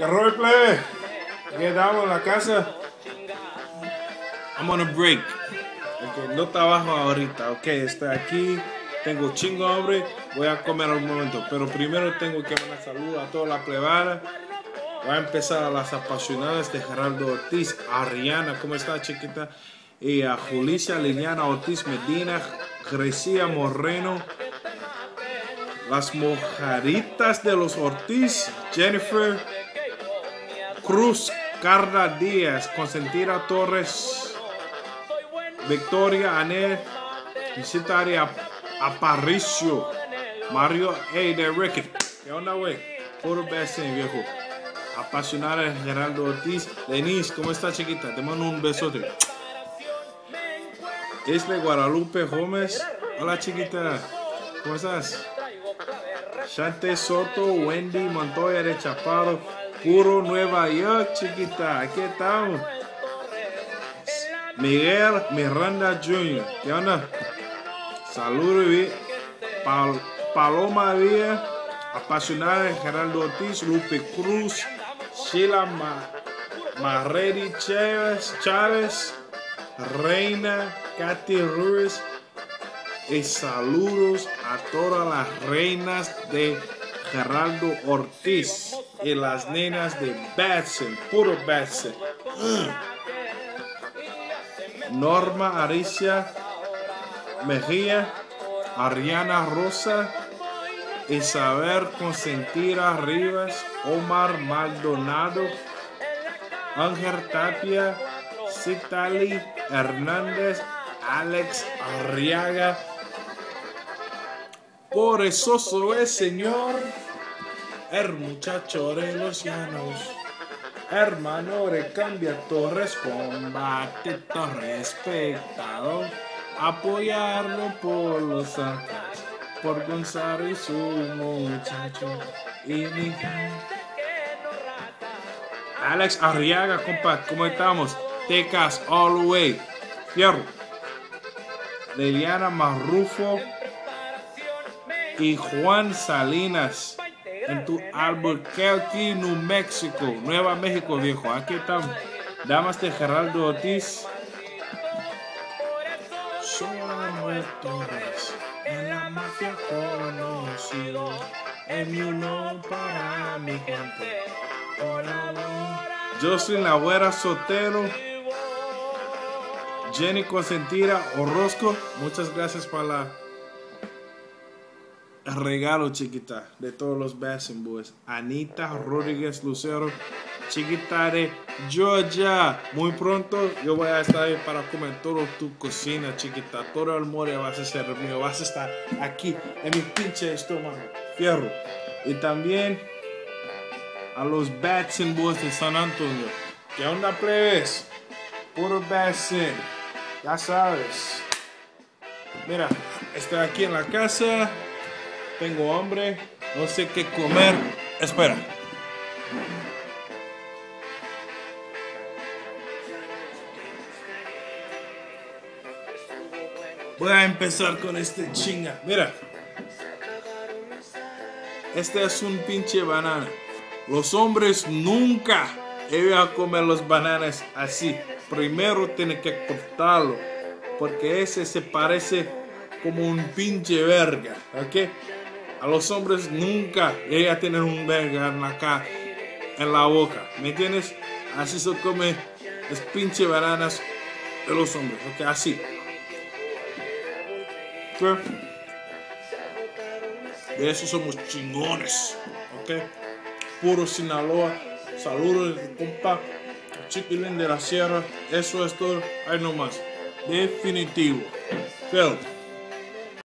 ¿Qué roleplay? Aquí estamos en la casa. I'm on a break. Ok, no trabajo ahorita. Ok, estoy aquí. Tengo chingo hambre. Voy a comer un momento. Pero primero tengo que mandar saludos a toda la plebada. Voy a empezar a las apasionadas de Gerardo Ortiz. A Rihanna, ¿cómo está, chiquita? Y a Julicia Liliana Ortiz Medina. Grecia Moreno. Las mojaritas de los Ortiz. Jennifer Cruz. Carla Díaz. Consentira Torres. Victoria Anel. Visitaria Aparicio. Mario de Ricky. ¿Qué onda, güey? Puro besting, viejo. Apasionada de Gerardo Ortiz. Denise, ¿cómo está, chiquita? Te mando un besote. Isle Guadalupe Gómez. Hola, chiquita. ¿Cómo estás? Shante Soto, Wendy Montoya de Chaparro. Puro Nueva York, chiquita. Aquí estamos. Miguel Miranda Jr. ¿Qué? Saludos, Pal Paloma Villa, apasionada Gerardo Ortiz, Lupe Cruz, Sheila Ma Chávez, Chávez, Reina Katy Ruiz. Y saludos a todas las reinas de Gerardo Ortiz y las nenas de Batson, puro Batson. Norma Aricia Mejía, Ariana Rosa, Isabel Consentira Rivas, Omar Maldonado, Ángel Tapia, Citali Hernández, Alex Arriaga. Por eso soy Señor, el muchacho de los llanos. Hermano de Cambia Torres, combate Torres, espectador apoyarlo por los ángeles, por Gonzalo y su muchacho y mi Alex Arriaga, compa, ¿cómo estamos? Tecas all the way. Fierro. Liliana Marrufo y Juan Salinas en tu Albuquerque, New Mexico, Nueva México, viejo. Aquí estamos. Damas de Geraldo Ortiz. Manuel Torres, en la mafia conocido, en uno para mi gente. Jocelyn La Güera Sotero, Jenny Consentira Orozco, muchas gracias por la regalo chiquita de todos los Bassin Boys. Anita Rodríguez Lucero, chiquita de Georgia. Muy pronto yo voy a estar ahí para comer todo tu cocina, chiquita. Todo el mole vas a ser mío. Vas a estar aquí en mi pinche estómago. Fierro. Y también a los Batson Boys de San Antonio. ¿Qué onda, plebes? Puro Batson. Ya sabes. Mira, estoy aquí en la casa. Tengo hambre. No sé qué comer. Espera. Voy a empezar con este chinga. Mira. Este es un pinche banana. Los hombres nunca deben a comer los bananas así. Primero tienen que cortarlo. Porque ese se parece como un pinche verga. ¿Ok? A los hombres nunca ella tienen un verga en la, ca en la boca. ¿Me entiendes? Así se come las pinche bananas de los hombres. ¿Ok? Así. De eso somos chingones. ¿Ok? Puro Sinaloa. Saludos compa. Chiquilín de la Sierra. Eso es todo. Ahí nomás. Definitivo. Phil.